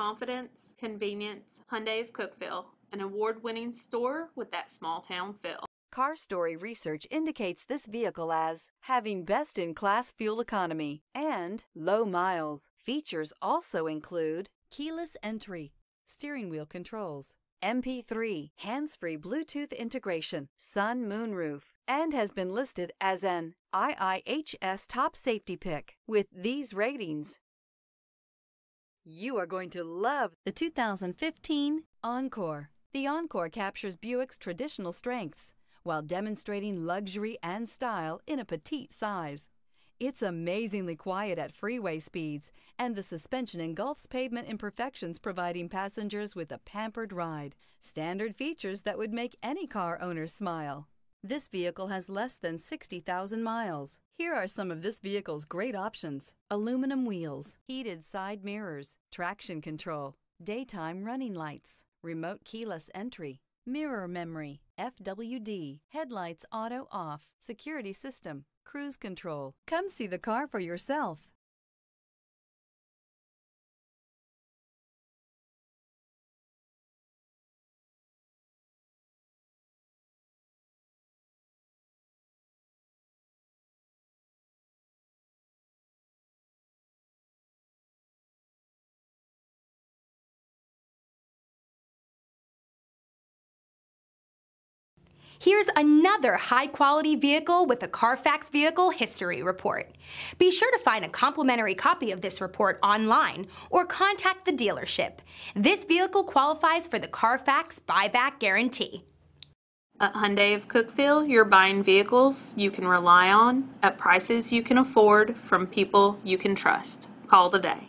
confidence, convenience, Hyundai of Cookeville, an award-winning store with that small town feel. Car Story research indicates this vehicle as having best in class fuel economy and low miles. Features also include keyless entry, steering wheel controls, MP3, hands free Bluetooth integration, sun moonroof, and has been listed as an IIHS top safety pick. With these ratings, you are going to love the 2015 Encore. The Encore captures Buick's traditional strengths while demonstrating luxury and style in a petite size. It's amazingly quiet at freeway speeds, and the suspension engulfs pavement imperfections, providing passengers with a pampered ride. Standard features that would make any car owner smile. This vehicle has less than 60,000 miles. Here are some of this vehicle's great options. Aluminum wheels, heated side mirrors, traction control, daytime running lights, remote keyless entry, mirror memory, FWD, headlights auto off, security system, cruise control. Come see the car for yourself. Here's another high quality vehicle with a Carfax Vehicle History Report. Be sure to find a complimentary copy of this report online or contact the dealership. This vehicle qualifies for the Carfax Buyback Guarantee. At Hyundai of Cookeville, you're buying vehicles you can rely on at prices you can afford from people you can trust. Call today.